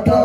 ಮಾತಾ